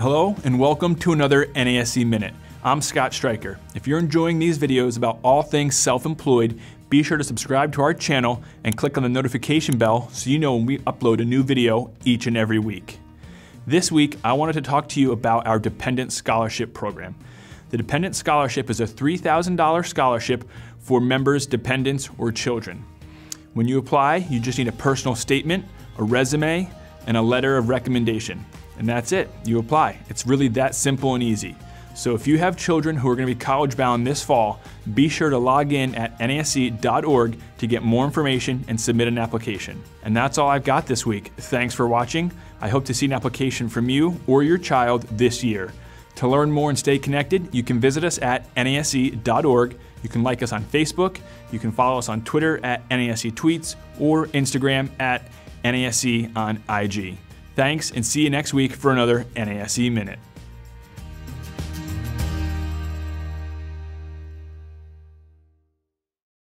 Hello and welcome to another NASE Minute. I'm Scott Stryker. If you're enjoying these videos about all things self-employed, be sure to subscribe to our channel and click on the notification bell so you know when we upload a new video each and every week. This week, I wanted to talk to you about our Dependent Scholarship Program. The Dependent Scholarship is a $3,000 scholarship for members, dependents, or children. When you apply, you just need a personal statement, a resume, and a letter of recommendation. And that's it, you apply. It's really that simple and easy. So if you have children who are going to be college bound this fall, be sure to log in at nase.org to get more information and submit an application. And that's all I've got this week. Thanks for watching. I hope to see an application from you or your child this year. To learn more and stay connected, you can visit us at nase.org. You can like us on Facebook. You can follow us on Twitter at NASE Tweets or Instagram at NASE on IG. Thanks and see you next week for another NASE Minute.